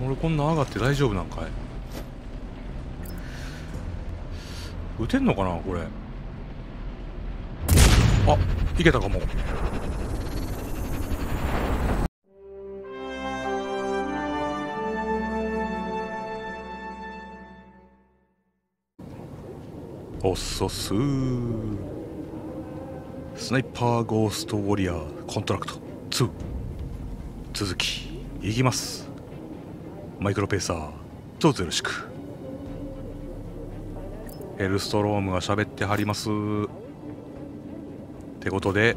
俺こんな上がって大丈夫なんかい？撃てんのかなこれ？あいけたかも。おっそっす。スナイパーゴーストウォリアーコントラクト2続きいきます。マイクロペーサーどうぞよろしく。ヘルストロームが喋ってはります。ってことで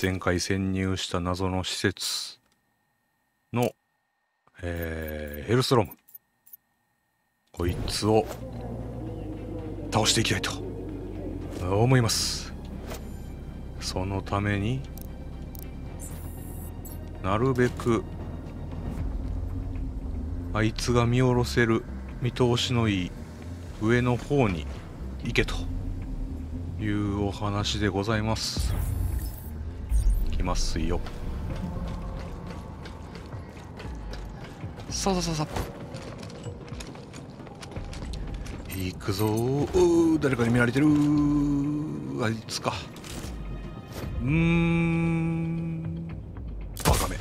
前回潜入した謎の施設の、えー、ヘルストローム。こいつを倒していきたいと。思います。そのためになるべくあいつが見下ろせる見通しのいい上の方に行けと。いうお話でございます。来ますよ。さあさあさあ行くぞ。誰かに見られてる。あいつか。うんバカめ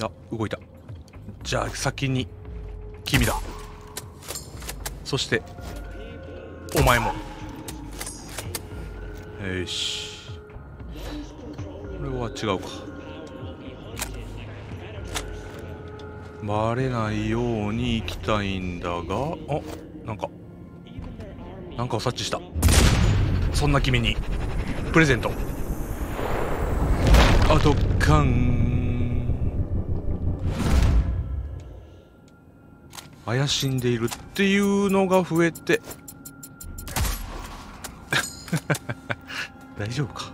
じゃ動いた。じゃあ先に君だ。そしてお前も。よし。これは違うか。バレないように行きたいんだがあなんかなんかを察知した。そんな君にプレゼント。あと缶怪しんでいるっていうのが増えて。大丈夫か？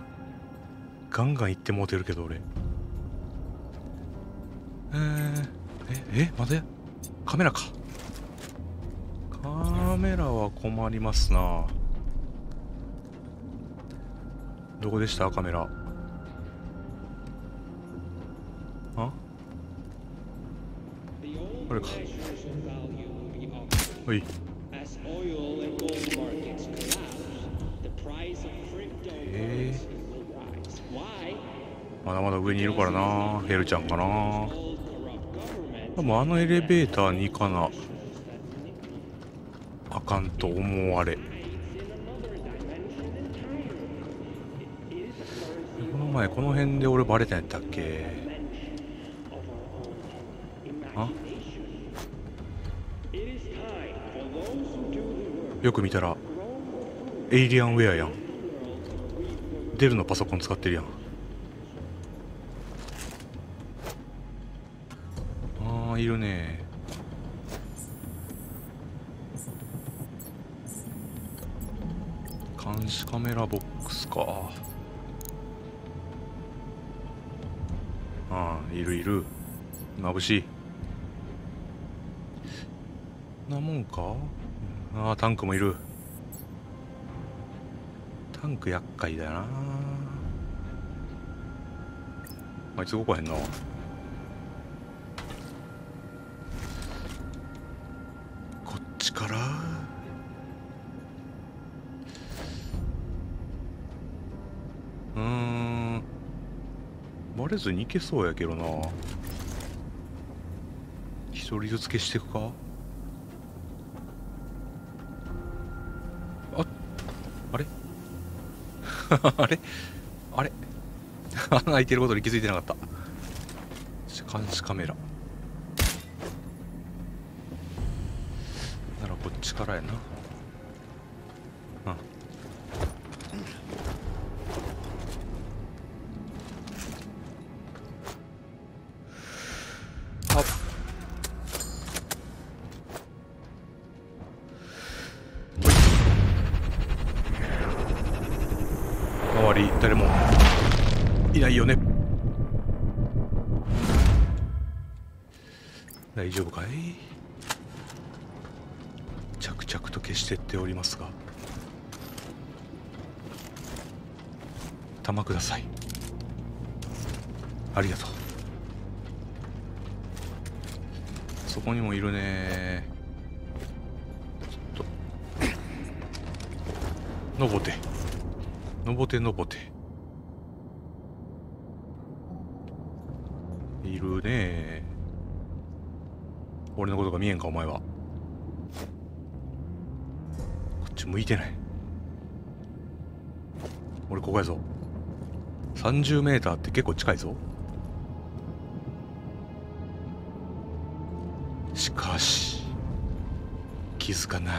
ガンガン行ってもうてるけど俺。えーええまだカメラか。カメラは困りますな。どこでした？カメラ。あ？これか。ほい。えまだまだ上にいるからな。ヘルちゃんかな。多分あのエレベーターに行かな。あかんと思われ。この前この辺で俺バレたんやったっけ？あ？よく見たらエイリアンウェアやん。デルのパソコン使ってるやん。いるね。監視カメラボックスか。ああいるいる。眩しい。なもんか？ああタンクもいる。タンク厄介だよなあいつ動かへんなこっちから？うん。バレずにいけそうやけどな。一人ずつ消していくかああれ あれ？あれ？穴開いてることに気づいてなかった。監視カメラ。り誰もいないよね。大丈夫かい？着々と消してっておりますが。弾ください。ありがとう。そこにもいるね。ちょっと。登って。登って登って。いるね。俺のことが見えんかお前は。こっち向いてない。俺ここやぞ。30メーターって結構近いぞ。しかし気づかない。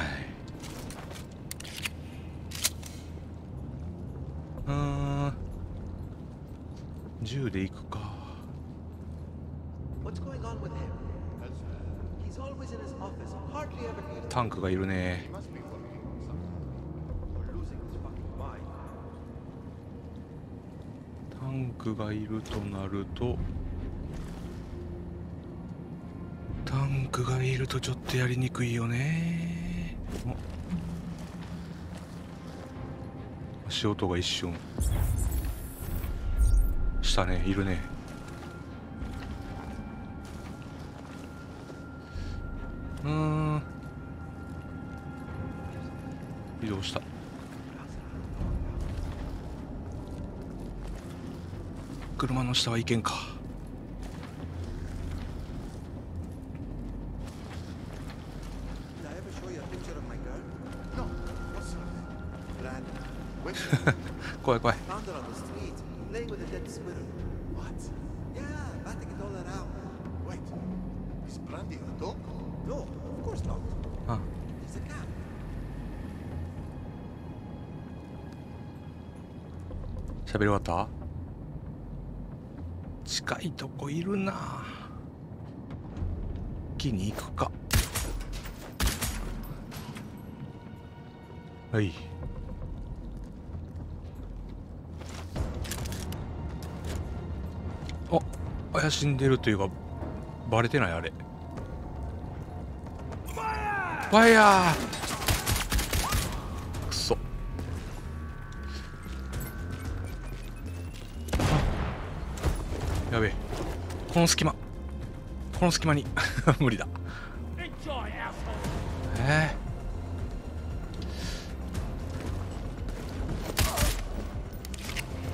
銃で行くか。タンクがいるね。タンクがいるとなるとタンクがいるとちょっとやりにくいよね。足音が一瞬。たねいるね。うーん。移動した。車の下は行けんか Did I ever show you a picture of my girl? No, what's her name? Brandon. Wait, 怖い怖い Found her on the street, playing with a dead squirrel. what? Yeah, batting it all around. Wait, is Brandy a dog? No, of course not. あ He's a cat. 喋り終わった近いとこいるな木に行くかはいあ怪しんでるというかバレてないあれ。ファイヤー！くそ。やべえ。この隙間。この隙間に。無理だ。え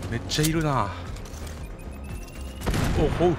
ー、めっちゃいるな。おほう。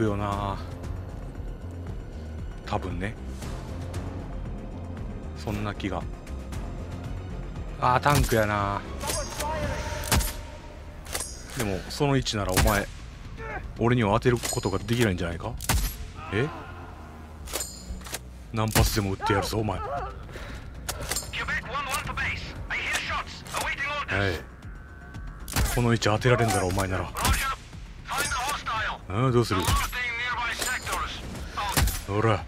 タンクよな。多分ね。そんな気が。あータンクやな。でもその位置ならお前俺には当てることができないんじゃないか？え？何発でも撃ってやるぞお前。はい。この位置当てられんだろお前なら。Roger. Find the hostile. ああどうする？ほら。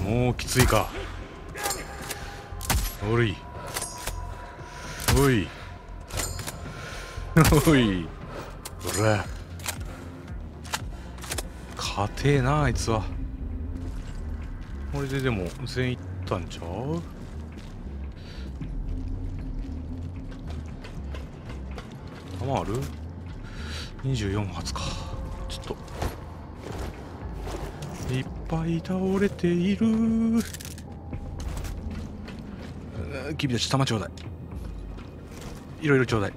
もうきついか。おいおい。おい。ほら。硬えなあいつは。これででも全員いったんちゃう？弾ある ?24 発か。いっぱい倒れている。ー君たち弾ちょうだい。いろいろちょうだい。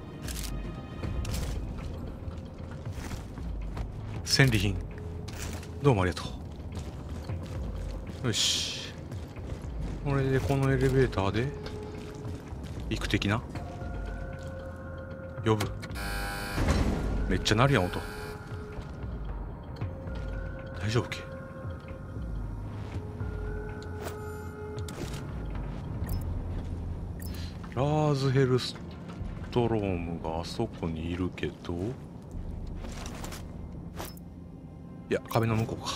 戦利品どうもありがとう。よし。これでこのエレベーターで行く的な？呼ぶ。めっちゃ鳴るやん音。大丈夫け？ラーズヘルストロームがあそこにいるけど。いや壁の向こうか。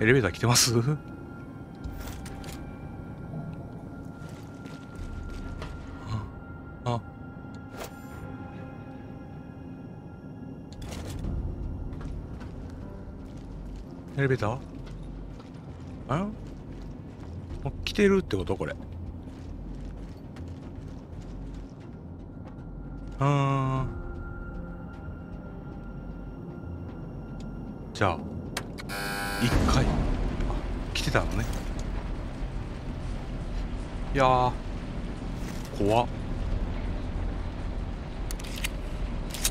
エレベーター来てます？ああ。エレベーターあもう来てるってこと？これ。あー。じゃあ一回。来てたのね。いやー。怖っ。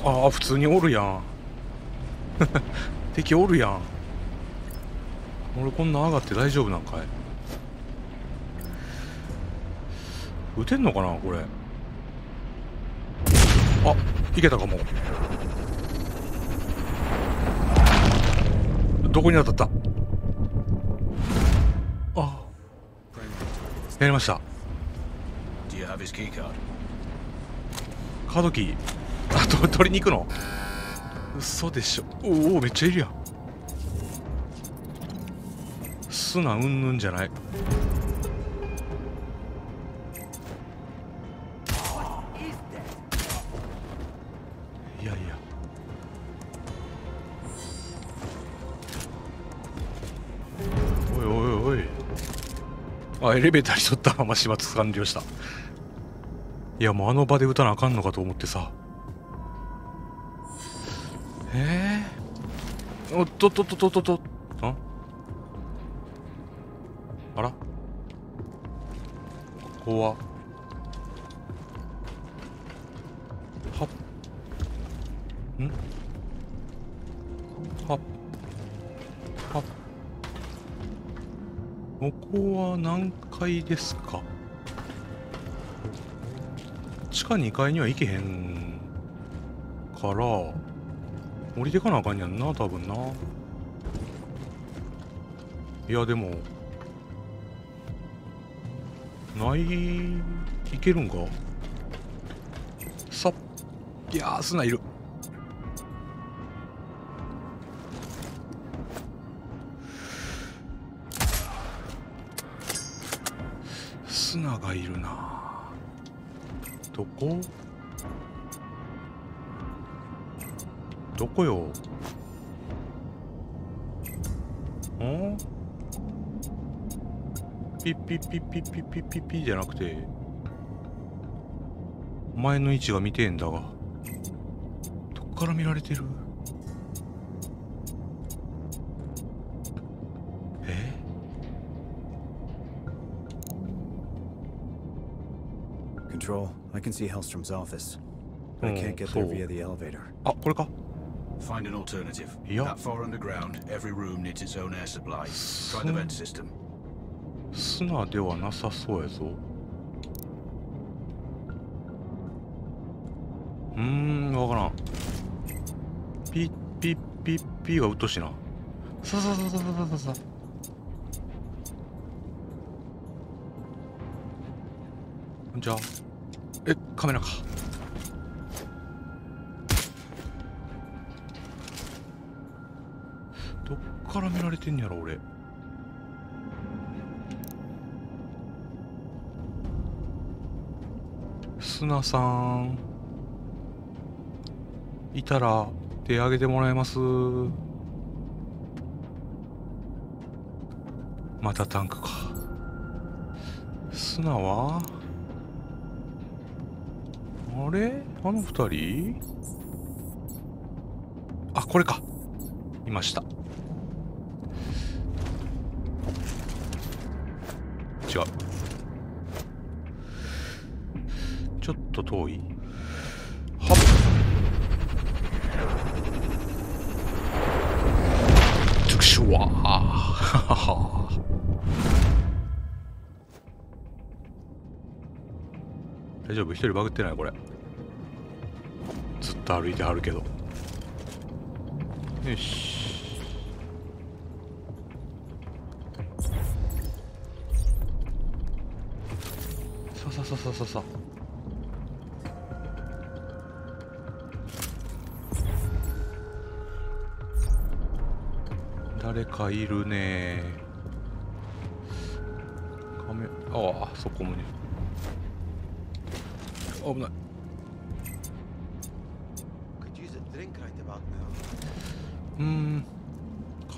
ああ普通におるやん。敵おるやん。俺こんな上がって大丈夫なんかい？撃てんのかなこれ。あいけたかも。どこに当たった？あ。やりました?カードキー。あと取りに行くの？嘘でしょ。おおめっちゃいるやん。砂うんぬんじゃないエレベーターに沿ったまま始末完了した。いやもうあの場で撃たなあかんのかと思ってさ。ええおっとっとっとっとっとっと。あら？ここは？はっ。ん？はっ。はっ。ここは何階ですか？地下2階には行けへんから降りてかなあかんやんな多分な。いやでもないいけるんか？さっいやー砂いる。こよん？ピッピッピッピッピッピッピッピじゃなくて前の位置が見てんだがどっから見られてるえあこれか Find an alternative. Yeah. That far underground, every room needs its own air supply. Try the vent system. 砂ではなさそうやぞうーんわからんピッピッピッピッがうっとうしいなささささささささじゃあえカメラかから見られてんやろ俺。砂さん。いたら手挙げてもらえます？またタンクか。砂は？あれ？あの二人？あこれか。いました。違う。ちょっと遠い。はっ。トゥクシュワー大丈夫？一人バグってない？これ。ずっと歩いてはるけど。よし。ささささささ誰かいるね。カメああそこもね。危ない.うーん。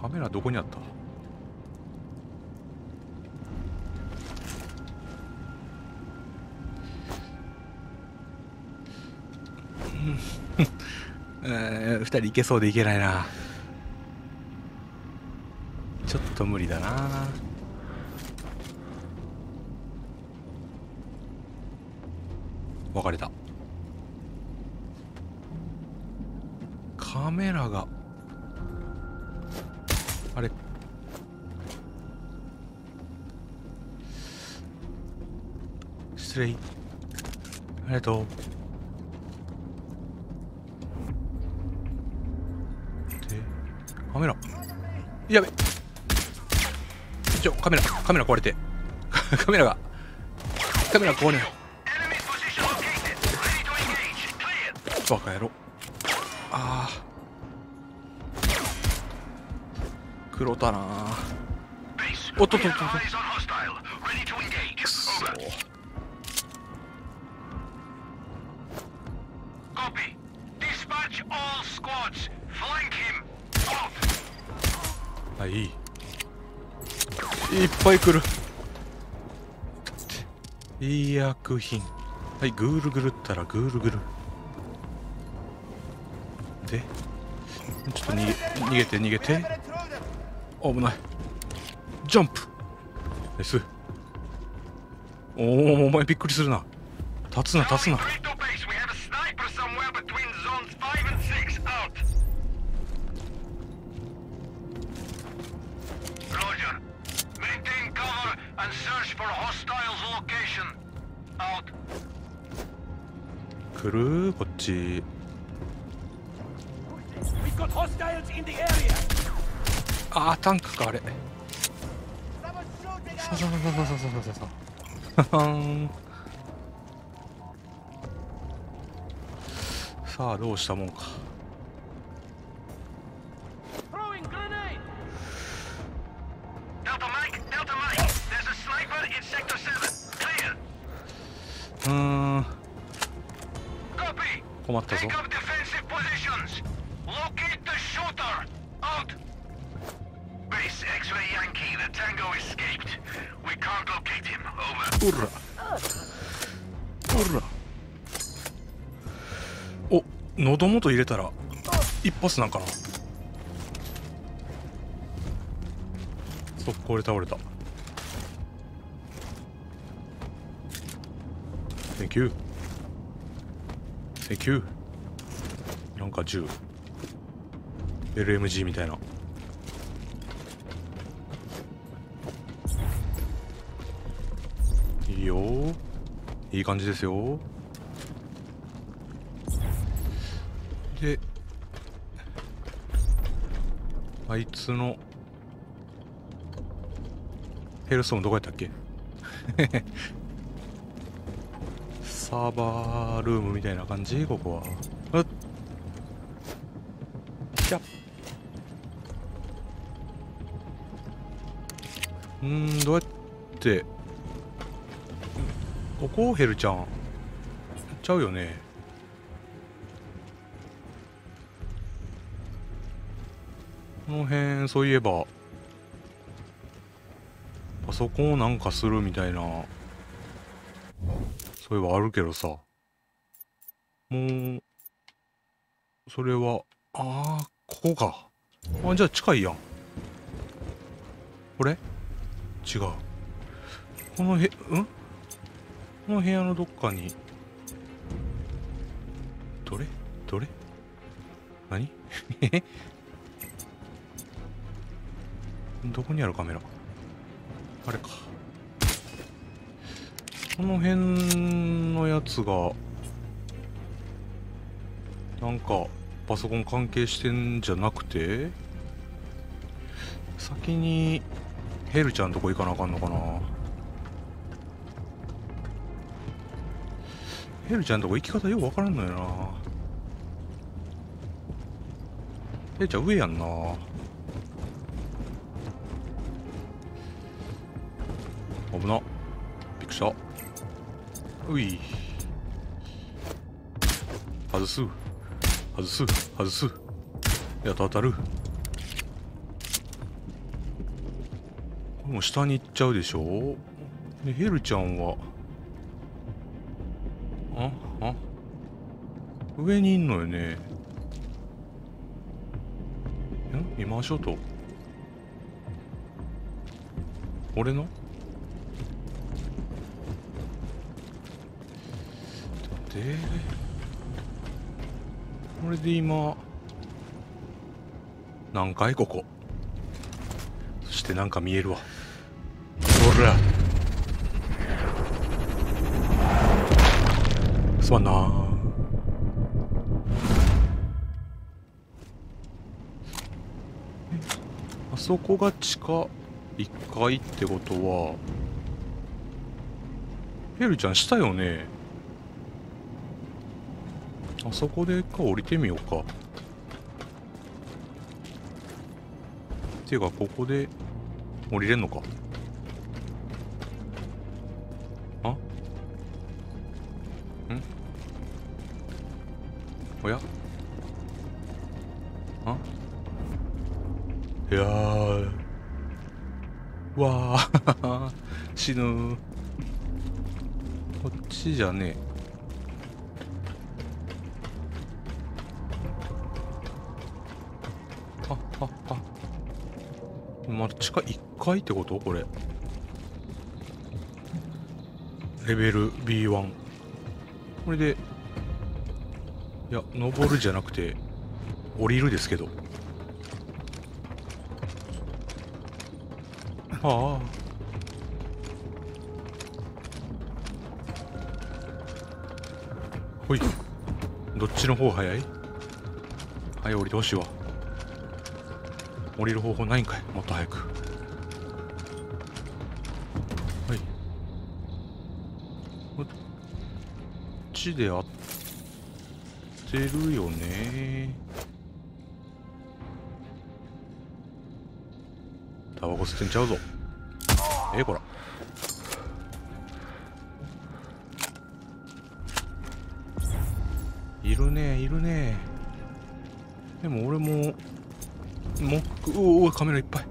カメラどこにあった？2人いけそうでいけないな。ちょっと無理だな。corner. 黒だなおっとっとっとっと。くそはい。いっぱい来る。医薬品。はいぐるぐるったらぐるぐる。でちょっと逃げ逃げて逃げて。危ない。ジャンプ。ナイス。おおお前びっくりするな。立つな立つな。タンクかあれ。そうそうそうそうそうそうそう。さあどうしたもんか。喉元入れたら一発なんかな。速攻で倒れた。Thank you Thank you なんか銃。LMG みたいな。いいよ。いい感じですよであいつのヘルストーンどこやったっけ？サーバールームみたいな感じ？ここは。うっ。しゃうんどうやって。ここ？ヘルちゃん。ちゃうよね。の辺そういえばパソコンをなんかするみたいなそういえばあるけどさ。もうそれはああここか。あじゃあ近いやん。これ？違う。このへうん？この部屋のどっかに。どれ？どれ？何？え どこにあるカメラ？あれか。この辺のやつがなんかパソコン関係してんじゃなくて先にヘルちゃんとこ行かなあかんのかな。ヘルちゃんとこ行き方よくわからんのよな。ヘルちゃん上やんな。危なびっくりしたうい外す外す外すやっと当たるこれも下に行っちゃうでしょ？でヘルちゃんは？ああ？上にいんのよね。ん今足音俺の？これで今何回ここ。そしてなんか見えるわ。ほら。すまんな。あそこが地下1階ってことはヘルちゃんしたよね？あそこでか降りてみようか。ていうかここで降りれんのか。あ？ん？おや？あ？いやー。わあ 死ぬ。こっちじゃねえ。まだ地下1階ってこと？これ。レベル B1 これでいや登るじゃなくて降りるですけど。ああ。ほい。どっちの方早い？はい降りてほしいわ。降りる方法ないんかい？もっと早く。はい。こっちで合ってるよね。タバコ吸ってんちゃうぞ。ええこら。目おおカメラいっぱい。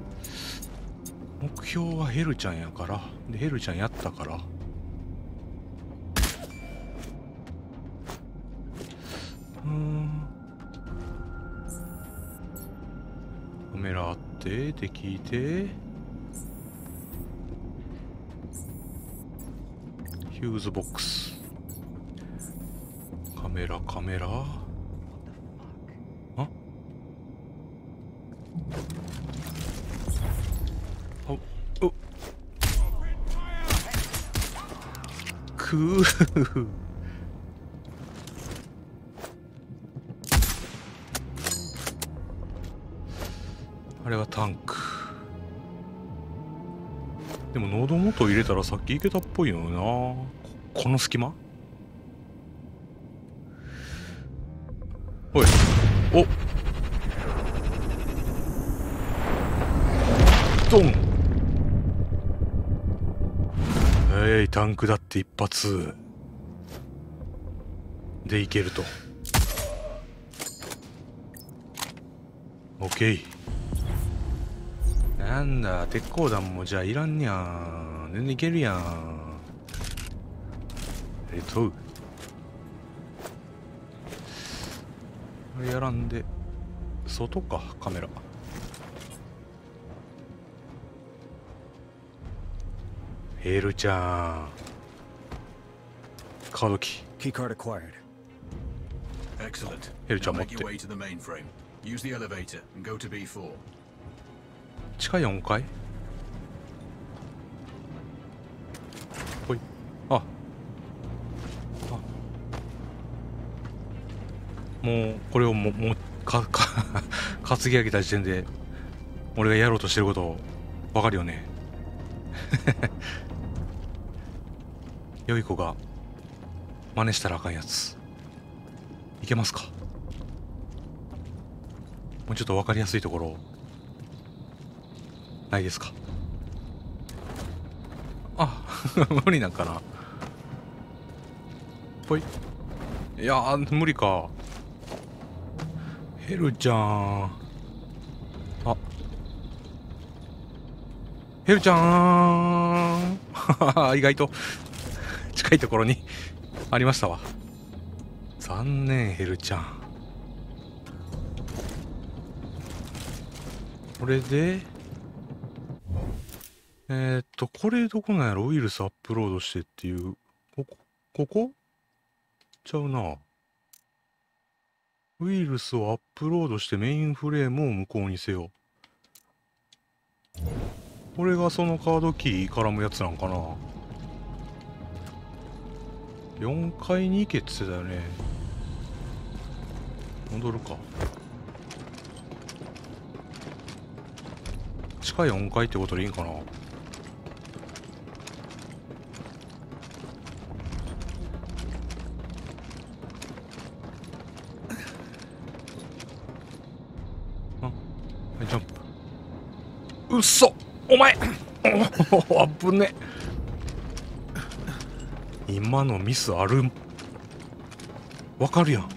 目標はヘルちゃんやから。でヘルちゃんやったから。うん。カメラあってで聞いて。ヒューズボックス。カメラカメラ。ふうあれはタンク。でも喉元入れたらさっきいけたっぽいのよな。この隙間？タンクだって一発。でいけると。オッケー。なんだ鉄鋼弾もじゃあいらんにゃん。全然いけるやん。えっと。あれやらんで。外かカメラ。エルちゃん。カードキー。カード acquired. エルちゃん持って。近い4階あ。っこもうこれをも,もかか 担ぎ上げた時点で俺がやろうとしてることわかるよね。良い子が真似したらあかんやつ。いけますか？もうちょっと分かりやすいところないですか？あ 無理なんかな。ぽい。いやー無理か。ヘルちゃん。あ。ヘルちゃん。意外と。近いところに ありましたわ。残念ヘルちゃん。これでえー、っとこれどこなんやろ？ウイルスアップロードしてっていう。こここ？こちゃうな。ウイルスをアップロードしてメインフレームを無効にせよ。これがそのカードキー絡むやつなんかな。4階に行けって言ってたよね。戻るか。地下4階ってことでいいんかな。あはいジャンプ。うっそお前。おあぶね今のミスある？わかるやん。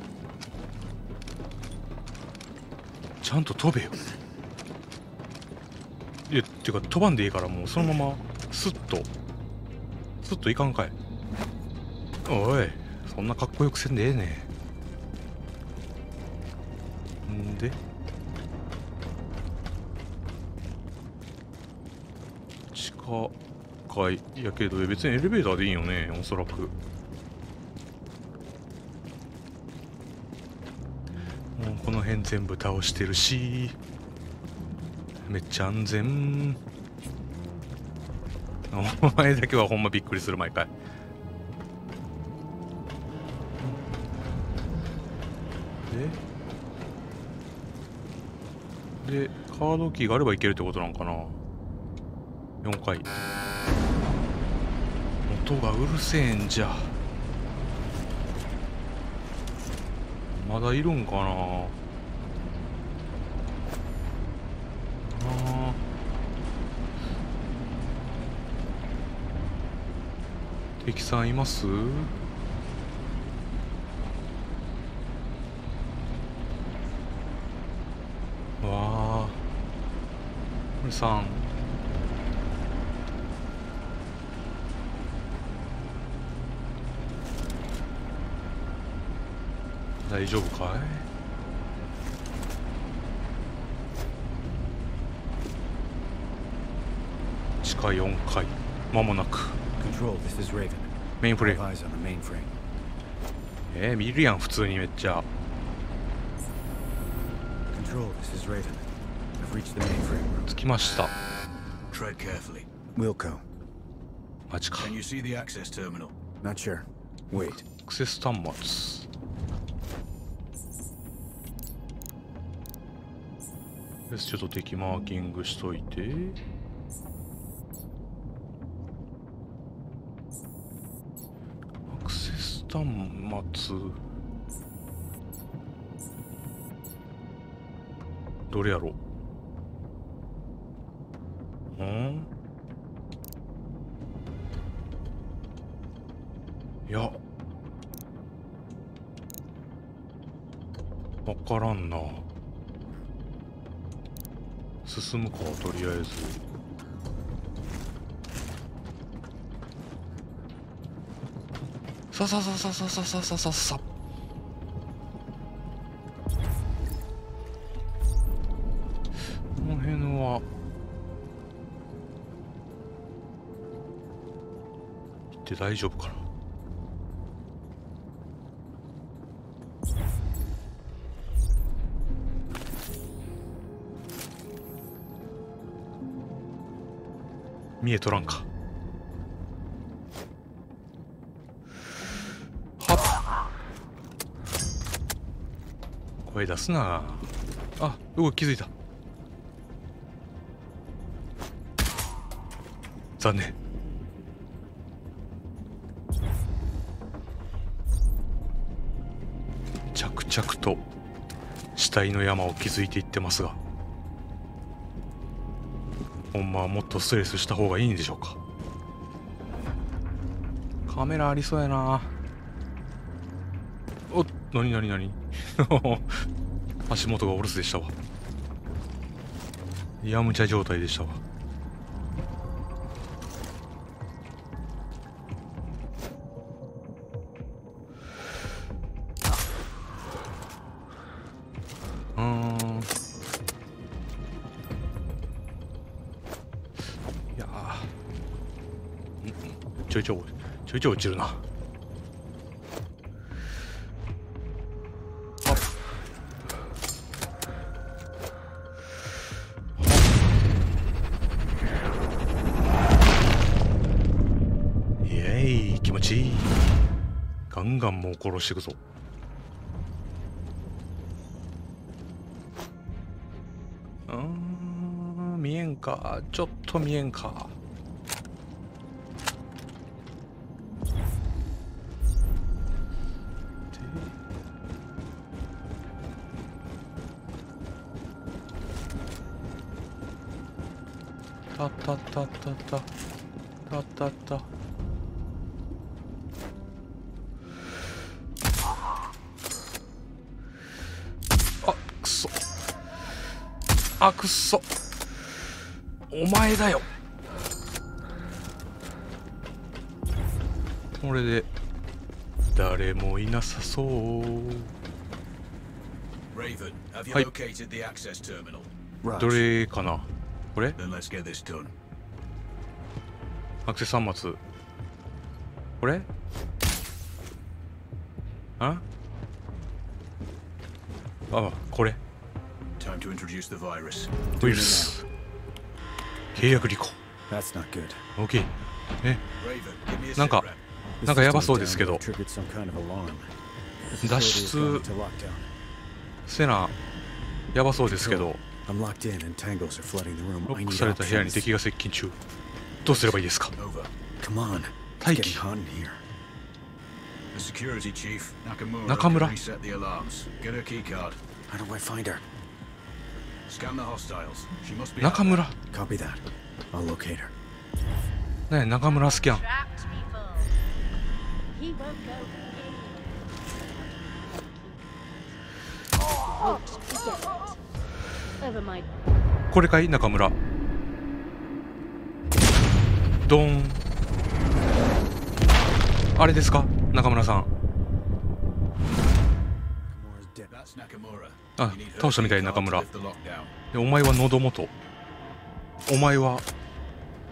ちゃんと飛べよ。いやていうか飛ばんでいいからもうそのままスッと。スッといかんかい。おいそんなかっこよくせんでええねんで？地下。階やけど別にエレベーターでいいよねおそらく。もうこの辺全部倒してるしめっちゃ安全。お前だけはほんまびっくりする毎回。ででカードキーがあればいけるってことなんかな？4回。音がうるせえんじゃ。まだいるんかな。あ敵さんいます？わあ。さん。大丈夫かい？まもなく。メインフレームえー、見るやん普通にめっちゃ。つきました。待ちか。アクセス端末よしちょっと敵マーキングしといて。アクセス端末。どれやろう？ん？いや。わからんな。進むかとりあえず。さささささささささ。さこの辺は。行って大丈夫かな。見えとらんか。はっ。声出すな。あ動き気づいた。残念。着々と死体の山を築いていってますが。ほんまはもっとストレスした方がいいんでしょうか？カメラありそうやな。おっ何何何？足元がお留守でしたわ。やむちゃ状態でしたわちょいちょいちょい落ちるな。イエーイ気持ちいい。ガンガンもう殺していくぞ。うん見えんか。ちょっと見えんか。ったあったあったあった。あくそ。あくそ。お前だよ。これで誰もいなさそう。はいどれかな？これ？覚醒端末。これ？あ？あこれ。ウイルス契約履行。OK え？なんかなんかやばそうですけど。脱出セナ。やばそうですけど。隠された部屋に敵が接近中。どうすればいいですか？待機中村中村ねえ中村スキャンこれかい？中村ドーン。あれですか？中村さん. Ah, her. 倒したみたい中村.でお前は喉元。お前は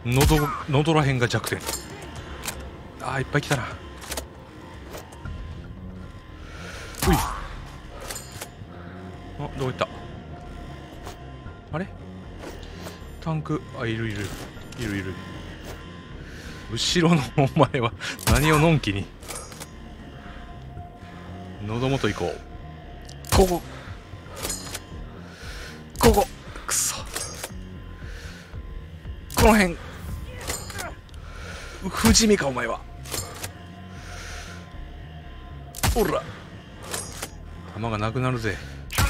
喉喉らへんが弱点。あーいっぱい来たな。うい。あどこ行った？あれ？タンク？あいるいる。いるいる後ろのお前は 何をのんきに喉元行こう。ここここくそ。この辺。不死身かお前は。ほら。弾がなくなるぜ。ーー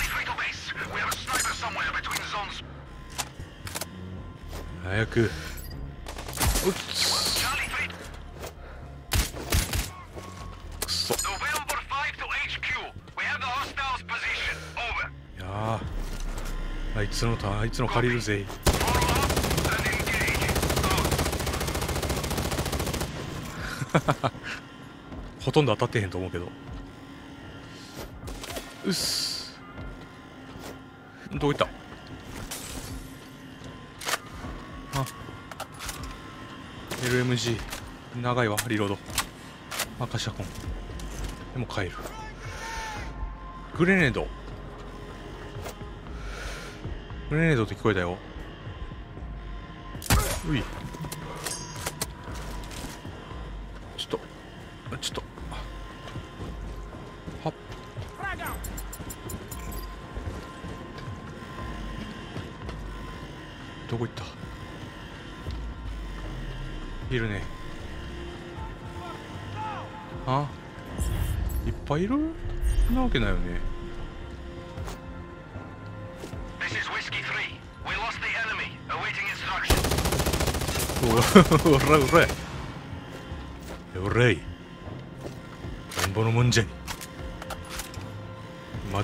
早く。ーあいつのたあいつの借りるぜ。ほとんど当たってへんと思うけど。うっす。どこ行った？あ。LMG 長いわリロード。アカシャコン。でも帰る。グレネード。グレネードって聞こえたよ。うい。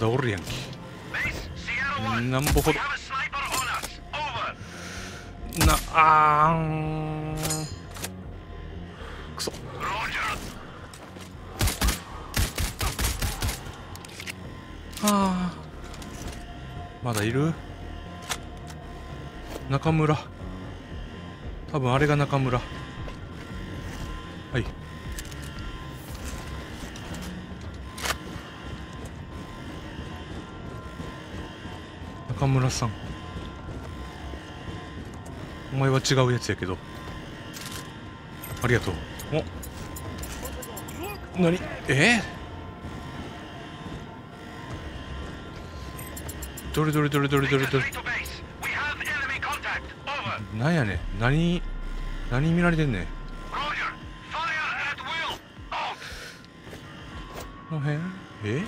おるやんけ Base, Sierra 1. なんぼほ We ど have a sniper on us. Over. なあーんくそはまだいる中村多分あれが中村。はい。中村さん。お前は違うやつやけど。ありがとう。お。何？え？どれどれどれどれどれどれ？何やね何何見られてんねん。この辺？え？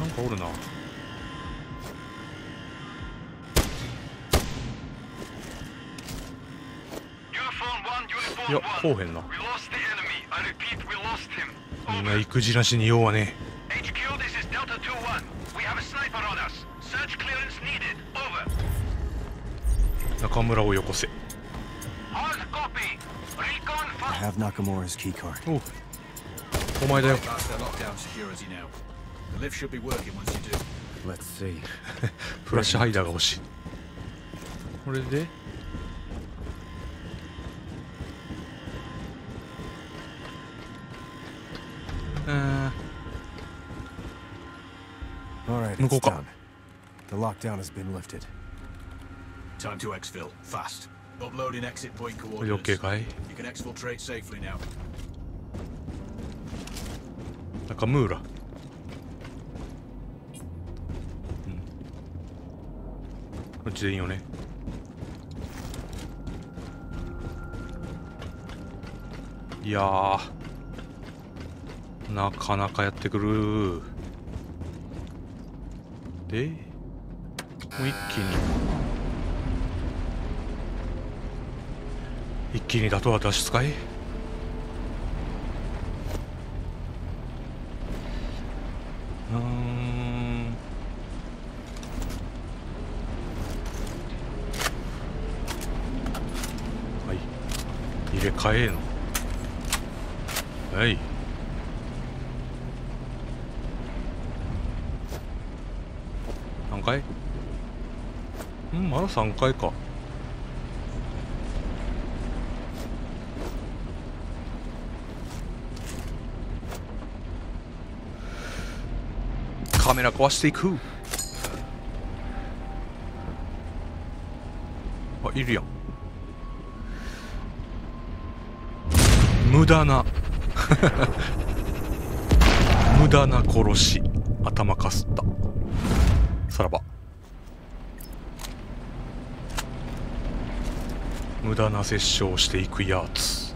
なんかおるな。いやこうへんな。みんな育児なしに用はね中村をよこせ Hard copy. Recon I for... have Nakamura's keycard. おうお前だよ Past their lockdown security now. The lift should be working once you do. Let's see. フラッシュハイダーが欲しいこれでうーん All right, Nuko it's ka. done. The lockdown has been lifted. Time to exfil. Fast. Uploading exit point coordinates. かい You can exfiltrate safely now. 中村うんこっちでいいよねいやーなかなかやってくるでもう一気に一気にだとは脱出かい？うん。はい。入れ替えの。はい。何回？うんまだ3回か。カメラ壊していく。あいるやん。無駄な。無駄な殺し。頭かすった。さらば。無駄な殺傷をしていくやつ。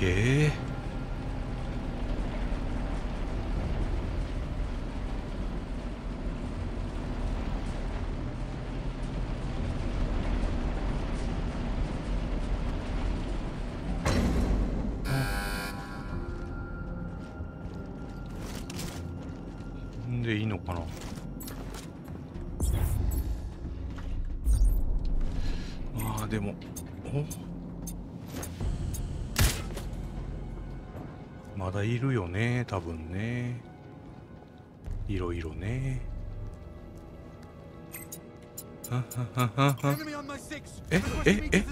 げええええ？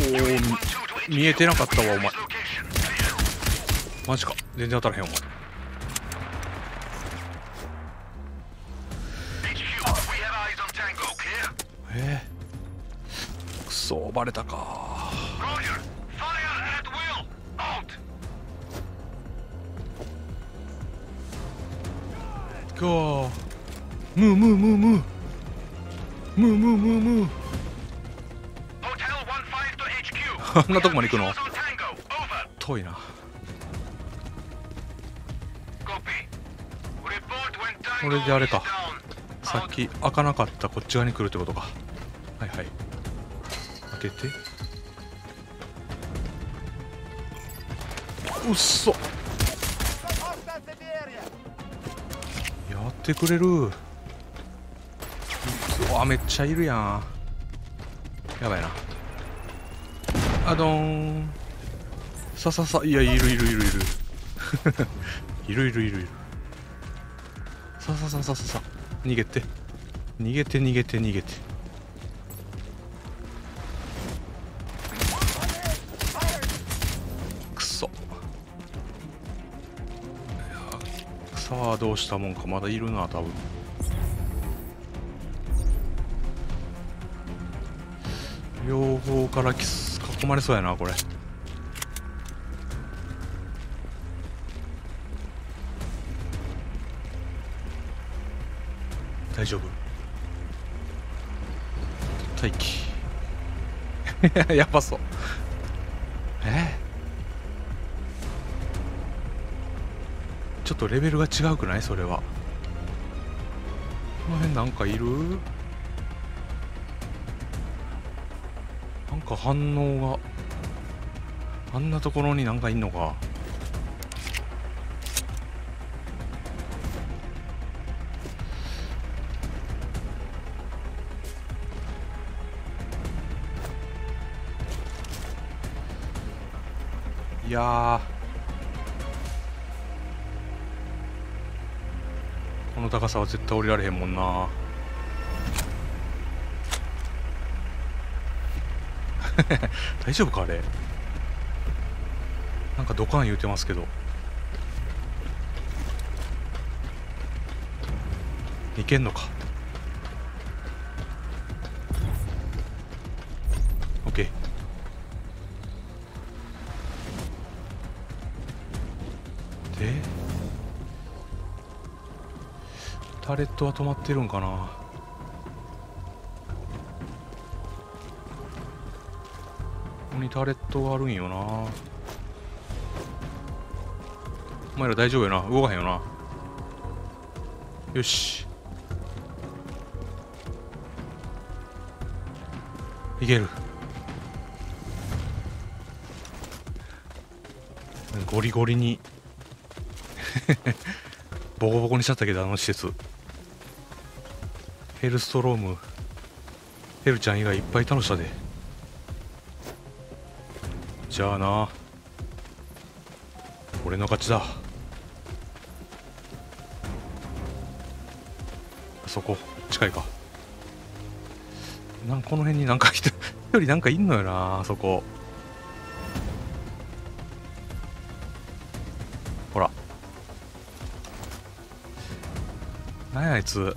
おお見えてなかったわお前。マジか。全然当たらへんお前。えー、くそバレたか。ゴムームームームー。ムームームーあんなとこまで行くの？遠いな。これであれか。さっき開かなかったこっち側に来るってことか。はいはい。開けて。うっそ。やってくれる。わめっちゃいるやん。やばいな。あどーん。さささ。いやいるいるいるいる。いるいるいるいる。ささささささ。逃げて。逃げて逃げて逃げて。くそ。さあどうしたもんかまだいるな多分。両方からきす囲まれそうやなこれ。大丈夫。待機。やばそう。え？ちょっとレベルが違うくない？それは。この辺なんかいる？か反応があんなところになんかいんのか。いやこの高さは絶対降りられへんもんな。大丈夫かあれ？なんかドカン言うてますけど。いけんのか？OK でタレットは止まってるんかな？にタレットがあるんよな。お前ら大丈夫よな。動かへんよな。よし。いける。ゴリゴリに。ボコボコにしちゃったけどあの施設。ヘルストローム。ヘルちゃん以外いっぱい倒したで。じゃあな。俺の勝ちだ。そこ近いか。なんこの辺になんか一人なんかいんのよなあそこ。ほら。なんやあいつ。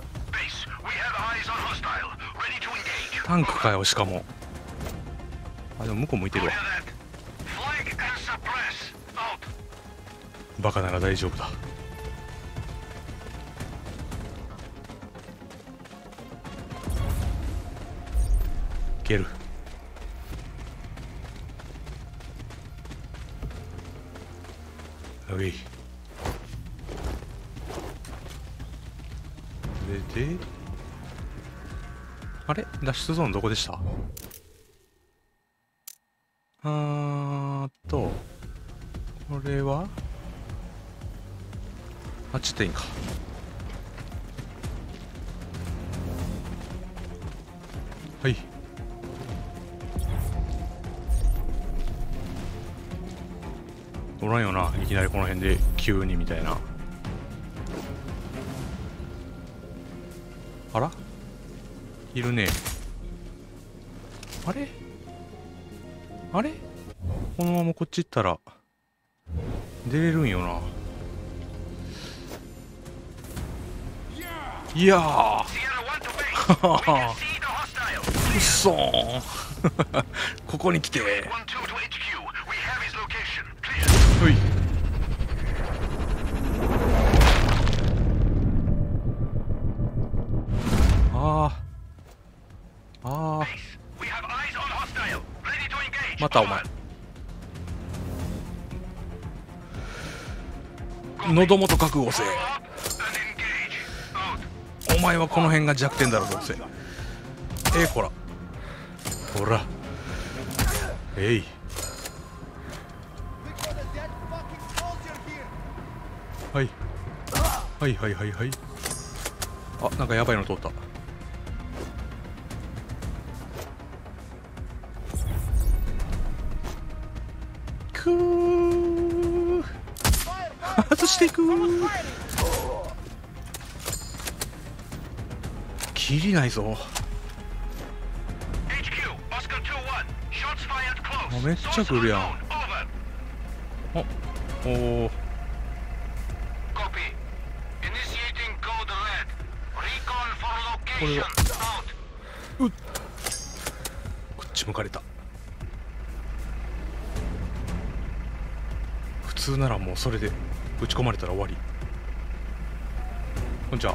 タンクかよしかも。あでも向こう向いてるわ。バカなら大丈夫だ。いけるういでで。あれ？脱出ゾーンどこでした？っていいんか。はい。おらんよな。いきなりこの辺で急にみたいな。あら？いるね。あれ？あれ？このままこっち行ったら出れるんよな。いやー。うっそーここに来て。ほい。あああまたお前。喉元覚悟せ前はこの辺が弱点だろどうせ。ええこら。ほら。えい。はい。はいはいはいはい。あなんかやばいの通った。くー。外していくー。キリないぞ。あめっちゃ来るやんあおおこっち向かれた。普通ならもうそれで打ち込まれたら終わり。こんにちは。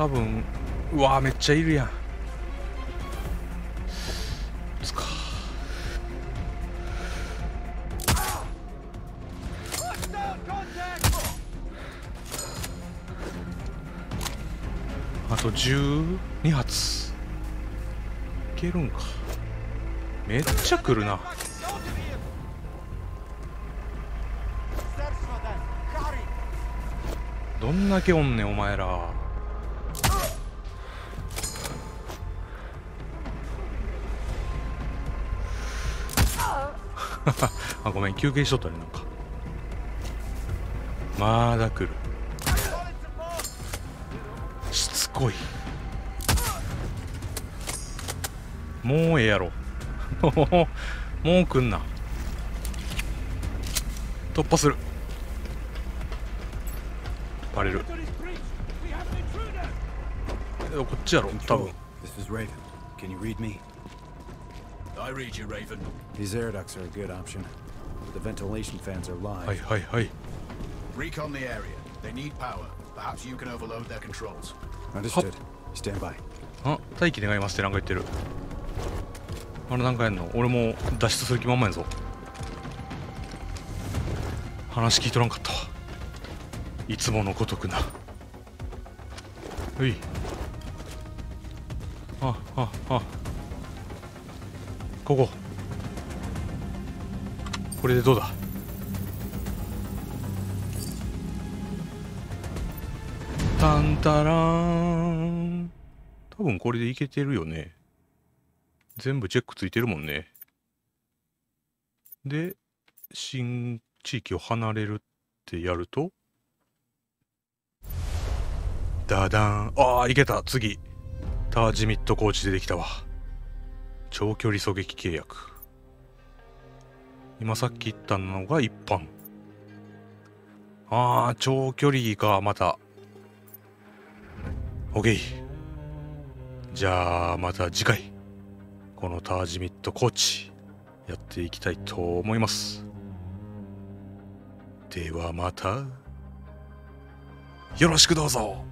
多分うわめっちゃいるやん。つか。あと12発。いけるんか。めっちゃくるな。どんだけおんねんお前ら。あごめん休憩しとったねなんか。まだ来る。しつこい。もうええやろ。もう来んな。突破する。バレる。Territory's breached. We have an intruder. えこっちやろ多分。I read you, Raven. These air ducts are a good option. But the ventilation fans are live. はいはいはい Recon the area. They need power. Perhaps you can overload their controls. Understood. Stand by. あ待機願いますってなんか言ってるあれなんかやんの俺もう脱出する気満々やぞ話聞いとらんかったわいつものごとくなういあああここ。これでどうだ？タンタラーン。多分これでいけてるよね。全部チェックついてるもんね。で新地域を離れるってやると？ダダン。ああいけた。次。タージミットコーチ出てきたわ。長距離狙撃契約。今さっき言ったのが一般。ああ長距離かまた。OK じゃあまた次回このタージミットコーチやっていきたいと思います。ではまた。よろしくどうぞ。